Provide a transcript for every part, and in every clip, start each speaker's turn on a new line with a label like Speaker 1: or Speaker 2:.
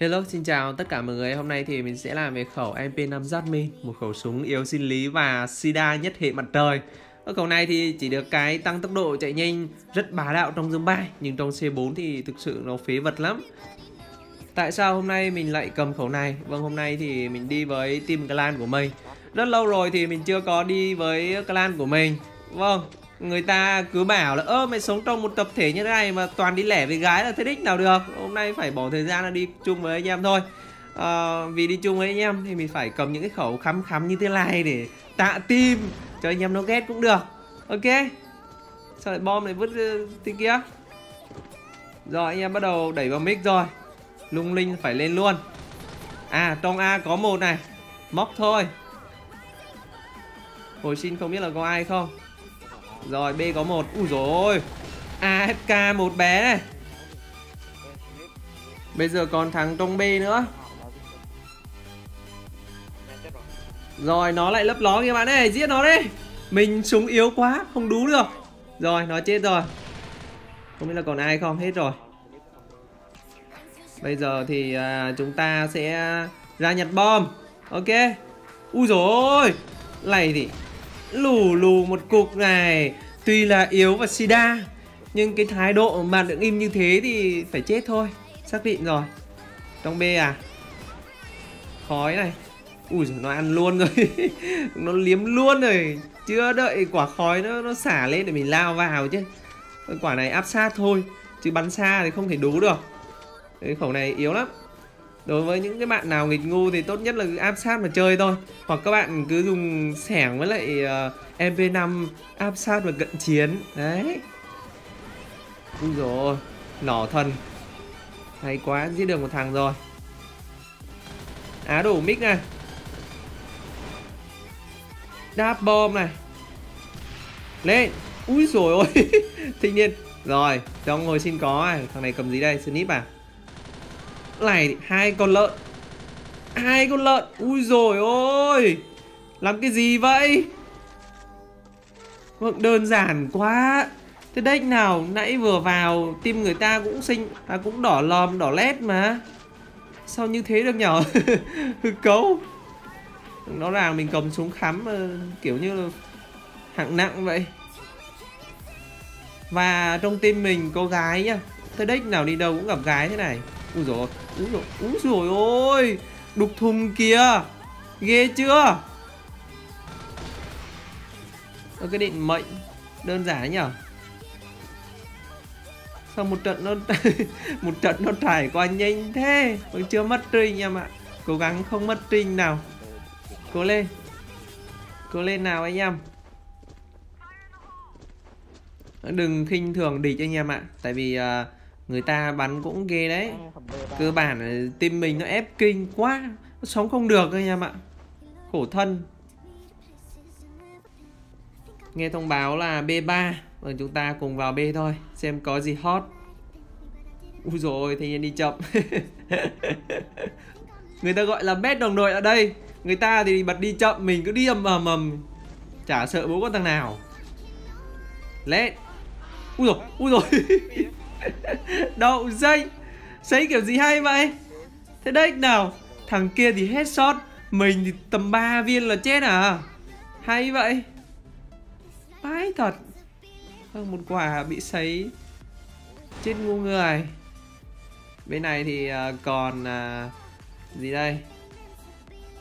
Speaker 1: Hello, xin chào tất cả mọi người. Hôm nay thì mình sẽ làm về khẩu MP5 Jasmine, một khẩu súng yếu sinh lý và sida nhất hệ mặt trời. Ở khẩu này thì chỉ được cái tăng tốc độ chạy nhanh rất bá đạo trong dương bay, nhưng trong C4 thì thực sự nó phế vật lắm. Tại sao hôm nay mình lại cầm khẩu này? Vâng, hôm nay thì mình đi với team clan của mình. Rất lâu rồi thì mình chưa có đi với clan của mình. Vâng, người ta cứ bảo là ơ mày sống trong một tập thể như thế này mà toàn đi lẻ với gái là thế đích nào được. Hôm nay phải bỏ thời gian là đi chung với anh em thôi. À, vì đi chung với anh em thì mình phải cầm những cái khẩu khắm khắm như thế này để tạ tim cho anh em nó ghét cũng được. Ok? Sao lại bom lại vứt tí kia? Rồi anh em bắt đầu đẩy vào mic rồi. Lung linh phải lên luôn. À trong a có một này. Móc thôi. Hồi xin không biết là có ai không rồi B có một. Ui rồi AFK một bé này. Bây giờ còn thằng trong B nữa. Rồi nó lại lấp ló kìa bạn ơi. Giết nó đi. Mình súng yếu quá không đú được. Rồi nó chết rồi. Không biết là còn ai không hết rồi. Bây giờ thì à, chúng ta sẽ ra nhặt bom. Ok. Ui rồi Này thì lù lù một cục này. Tuy là yếu và sida Nhưng cái thái độ mà đựng im như thế thì phải chết thôi. Xác định rồi. Trong B à? Khói này. Ui giời, nó ăn luôn rồi. Nó liếm luôn rồi. Chưa đợi quả khói nó nó xả lên để mình lao vào chứ. Quả này áp sát thôi Chứ bắn xa thì không thể đú được. Cái khẩu này yếu lắm đối với những cái bạn nào nghịch ngu thì tốt nhất là cứ áp sát mà chơi thôi. Hoặc các bạn cứ dùng sẻng với lại ờ, uh, mp5 áp sát và cận chiến. Đấy. Ui rồi nỏ thần. Hay quá giết được một thằng rồi. Á đủ mic này. Đáp bom này. Lên. Ui rồi ôi. Thanh niên rồi cho ngồi xin có này. Thằng này cầm gì đây? Snip à? Này, hai con lợn. Hai con lợn. Ui rồi ôi. Làm cái gì vậy? Vâng đơn giản quá. Thế deck nào, nãy vừa vào, tim người ta cũng xinh à cũng đỏ lòm, đỏ lét mà. Sao như thế được nhở? Hư cấu. Nó ràng mình cầm súng khắm ờ, kiểu như là hạng nặng vậy. Và trong tim mình có gái nhá. Thế deck nào đi đâu cũng gặp gái thế này. Úi dồi Úi dồi, úi dồi ôi Đục thùng kìa Ghê chưa? Ở cái định mệnh Đơn giản nhở? Sao một trận nó Một trận nó trải qua nhanh thế? Vẫn chưa mất trinh em ạ. Cố gắng không mất trinh nào. Cố lên. Cố lên nào anh em. Đừng khinh thường địch anh em ạ. Tại vì uh, người ta bắn cũng ghê đấy. Cơ bản tim mình nó ép kinh quá nó sống không được anh em ạ. Khổ thân. Nghe thông báo là B3 và chúng ta cùng vào B thôi xem có gì hot. Ui rồi thanh niên đi chậm. Người ta gọi là bét đồng đội ở đây. Người ta thì bật đi chậm mình cứ đi ầm ầm ầm. Chả sợ bố con thằng nào. Lên ui rồi ui rồi Đậu dây. Xây kiểu gì hay vậy? Thế đấy, nào, Thằng kia thì hết shot Mình thì tầm 3 viên là chết à? Hay vậy? Vãi thật. Hơn một quả bị sấy Chết ngu người. Bên này thì à, còn à, Gì đây?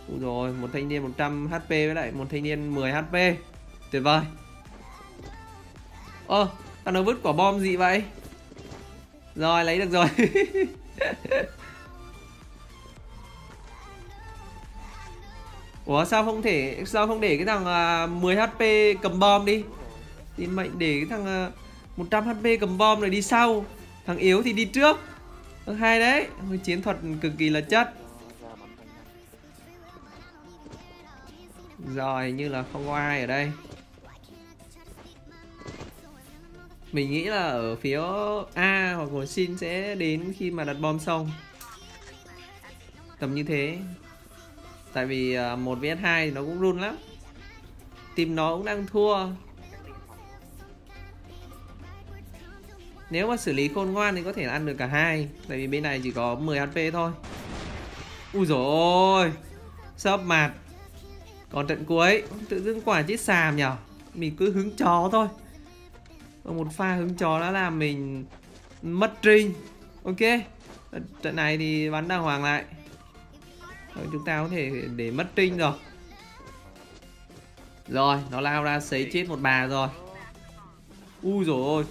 Speaker 1: Úi rồi Một thanh niên 100 HP với lại một thanh niên 10 HP Tuyệt vời. Ơ Thằng nó vứt quả bom gì vậy? Rồi lấy được rồi. Ủa sao không thể sao không để cái thằng uh, 10 HP cầm bom đi? Thì mệnh để cái thằng uh, 100 HP cầm bom rồi đi sau. Thằng yếu thì đi trước. Ừ, Hay đấy. Chiến thuật cực kỳ là chất. Rồi như là không có ai ở đây. Mình nghĩ là ở phía A hoặc của Shin sẽ đến khi mà đặt bom xong. Tầm như thế. Tại vì à, một vs 2 nó cũng run lắm. Team nó cũng đang thua. Nếu mà xử lý khôn ngoan thì có thể là ăn được cả hai. Tại vì bên này chỉ có 10 HP thôi. Ui rồi ôi! Sấp mặt. Còn trận cuối, tự dưng quả chết xàm nhở? Mình cứ hứng chó thôi và một pha hứng chó đã làm mình mất trinh ok. Trận này thì bắn đàng hoàng lại. Rồi, chúng ta có thể để mất trinh rồi. Rồi nó lao ra sấy chết một bà rồi. Ui rồi ôi.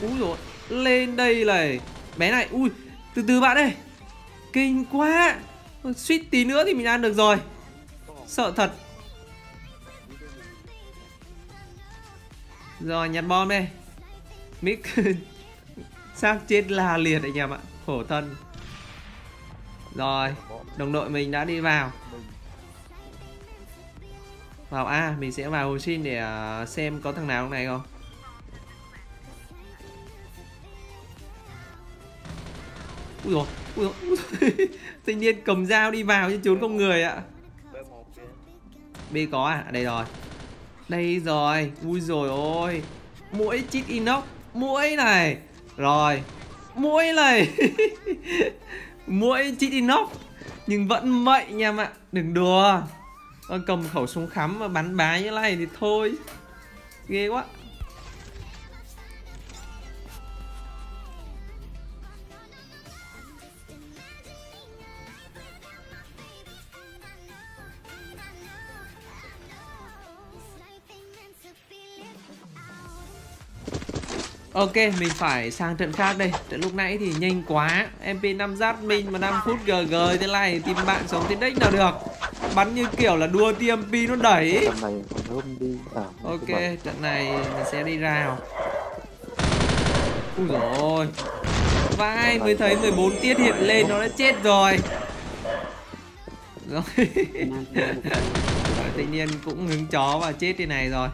Speaker 1: Ui rồi lên đây này. Bé này ui từ từ bạn ơi. Kinh quá. Suýt tí nữa thì mình ăn được rồi. Sợ thật. Rồi nhặt bom đây. Mick xác chết la liệt anh em ạ. Khổ thân. Rồi đồng đội mình đã đi vào. Vào A mình sẽ vào Hồ Xin để à, xem có thằng nào trong này không? Ui dồi, ui dồi, Thanh niên cầm dao đi vào chứ trốn không người ạ. B có à? Đây rồi. Đây rồi, Ui rồi ôi. Mũi chít inox, Mũi này. Rồi, Mũi này. Mũi chít inox, Nhưng vẫn mệnh nha ạ Đừng đùa. Cầm khẩu súng khắm mà bắn bá như này thì thôi. Ghê quá. Ok, mình phải sang trận khác đây. Trận lúc nãy thì nhanh quá. MP5 giáp mình mà 5 phút GG thế này Tìm bạn sống tiến đích nào được? Bắn như kiểu là đua TMP nó đẩy. Ok, trận này mình sẽ đi rào. Ui dồi Vai mới thấy 14 tiết hiện lên nó đã chết rồi. Rồi Tự nhiên cũng hứng chó và chết trên này rồi.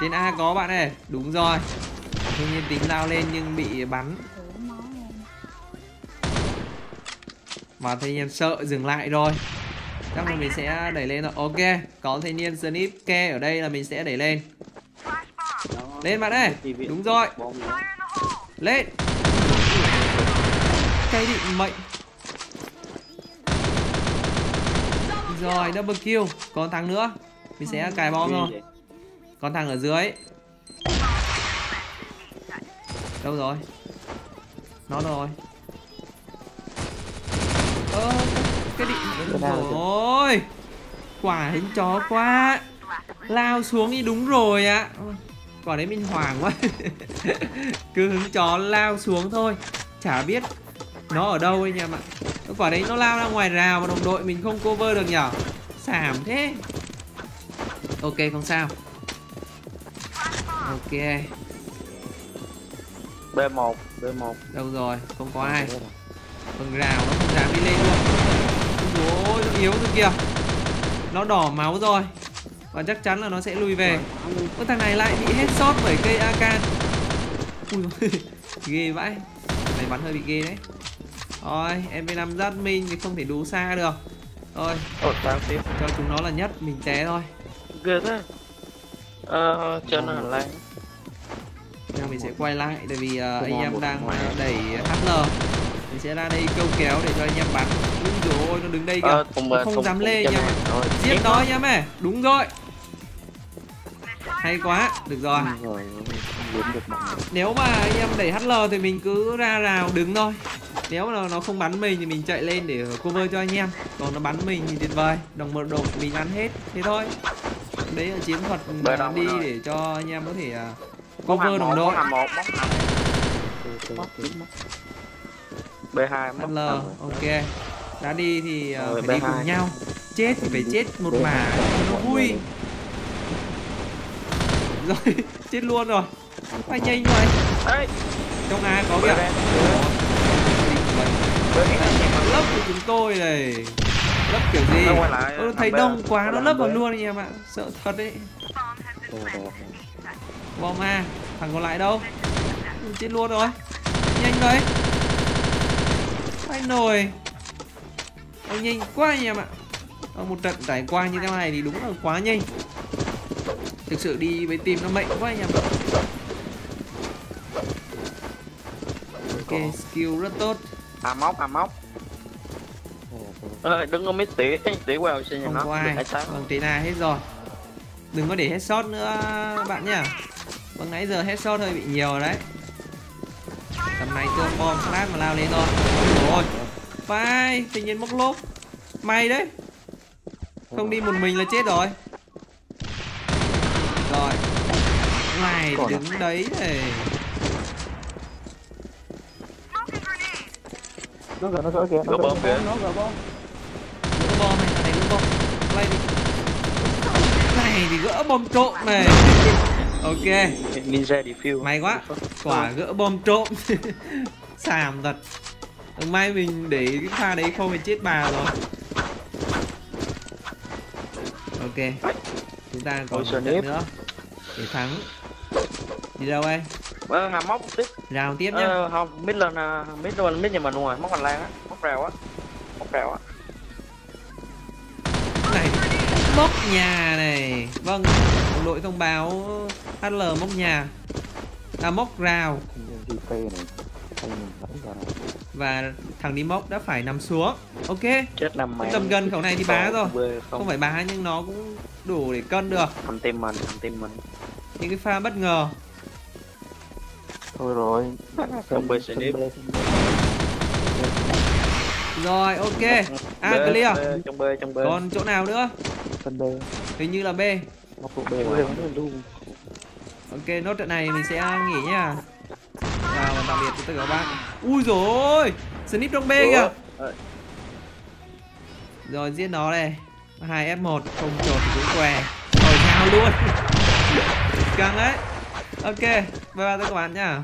Speaker 1: Trên A có bạn ơi. Đúng rồi Tuy nhiên tính lao lên nhưng bị bắn. Mà thanh niên sợ dừng lại rồi Chắc là mình sẽ đẩy lên rồi Ok, Có thanh niên snip ke ở đây là mình sẽ đẩy lên. Lên bạn ơi. Đúng rồi. Lên. Cây định mệnh. Rồi, double kill. Còn thằng nữa. Mình sẽ cài bom rồi Còn thằng ở dưới đâu rồi? Nó rồi? Ơ cái định rồi. Quả hình chó quá. Lao xuống đi đúng rồi ạ. À. quả đấy mình hoảng quá. Cứ hứng chó lao xuống thôi. Chả biết nó ở đâu anh em ạ quả đấy nó lao ra ngoài rào mà đồng đội mình không cover được nhở? Xảm thế. Ok không sao. Ok
Speaker 2: B1 B1
Speaker 1: đâu rồi không có ai. vâng rào nó không dám đi lên luôn. Ôi nó yếu rồi kìa. Nó đỏ máu rồi. Và chắc chắn là nó sẽ lùi về. Ôi thằng này lại bị hết sót bởi cây AK Ui ghê vãi. Này bắn hơi bị ghê đấy. Rồi MP5 giáp minh thì không thể đú xa được. Thôi Cho chúng nó là nhất Mình té thôi.
Speaker 2: Ghê thế. Ờ nó là
Speaker 1: Now mình sẽ quay lại tại vì uh, anh em đang đẩy HL mình sẽ ra đây câu kéo để cho anh em bắn. Đúng rồi nó đứng đây kìa. Ờ, nó không dám lên nha. giết nó anh em ơi đúng rồi. Hay quá. Được rồi. Nếu mà anh em đẩy HL thì mình cứ ra rào đứng thôi. Nếu mà nó không bắn mình thì mình chạy lên để cover cho anh em. Còn nó bắn mình thì tuyệt vời. Đồng một đồng mình ăn hết. Thế thôi. Đấy là chiến thuật đi để cho anh em có thể uh, cover đồng đội.
Speaker 2: B2
Speaker 1: L ok. Đã đi thì uh, phải đi cùng nhau. Chết thì phải chết một mả nó vui. Rồi chết luôn rồi. Phải nhanh vậy? Trong A có kìa. lấp của chúng tôi này. Lấp kiểu gì? Ôi, thấy đông quá nó lấp vào luôn anh em ạ. Sợ thật đấy bom A thằng còn lại đâu? Chết luôn rồi. Nhanh đấy. Phải nồi anh nhanh quá anh em ạ. Ở một trận trải qua như thế này thì đúng là quá nhanh. Thực sự đi với team nó mệnh quá anh em ạ. Ok skill rất tốt.
Speaker 2: À móc à móc. Ờ, đừng có mấy tỉ tỉ vào xe nhà
Speaker 1: không
Speaker 2: nó.
Speaker 1: có ai. Vâng tí na hết rồi. Đừng có để headshot nữa bạn nhá vâng nãy giờ headshot hơi bị nhiều rồi đấy. Tầm này tương bom flash mà lao lên thôi. Rồi vai tự nhiên móc lốp. May đấy. Không đi một mình là chết rồi. Rồi. Này
Speaker 3: Còn à?
Speaker 1: đứng đấy này
Speaker 3: nó gỡ nó gỡ kìa nó
Speaker 2: Gỡ bom kìa.
Speaker 3: nó gỡ bom.
Speaker 1: Gỡ bom này gỡ bom. Đi này thì gỡ bom trộm này ok.
Speaker 2: Ninja defuse
Speaker 1: may quá. Quả gỡ bom trộm. Xàm thật. May mình để cái pha đấy không thì chết bà rồi. Ok. Chúng ta còn một trận
Speaker 2: nếp.
Speaker 1: nữa. Để thắng. Đi đâu đây?
Speaker 2: Ờ hàm móc tiếp.
Speaker 1: Rào tiếp nhá.
Speaker 2: Ờ không mid lên à, mid lên mid nhà mình ngoài móc hành lang á móc rào á móc rào á
Speaker 1: móc nhà này. Vâng đồng đội thông báo hl móc nhà. À móc rào. Và thằng đi móc đã phải nằm xuống. Ok
Speaker 2: chết năm mẹ.
Speaker 1: tầm gần khẩu này thì bá rồi.
Speaker 2: không.
Speaker 1: Không phải bá nhưng nó cũng đủ để cân được.
Speaker 2: Thằng tim mình thằng tim mình.
Speaker 1: Những cái pha bất ngờ.
Speaker 3: Thôi rồi.
Speaker 2: Không bê sẽ nếp.
Speaker 1: Rồi ok. A
Speaker 2: B,
Speaker 1: clear.
Speaker 2: B, trong b trong b
Speaker 1: còn chỗ nào nữa?
Speaker 3: Sân B
Speaker 1: hình như là b
Speaker 3: móc tụ B
Speaker 1: ok nốt trận này mình sẽ nghỉ nhá. Chào và tạm biệt tất cả các bạn. Ui rồi snip trong b kìa.
Speaker 2: Ủa?
Speaker 1: rồi giết nó đây. Hai f 1 không chột thì cũng què. Rồi sao luôn. Căng đấy. Ok bye bye tất cả các bạn nhá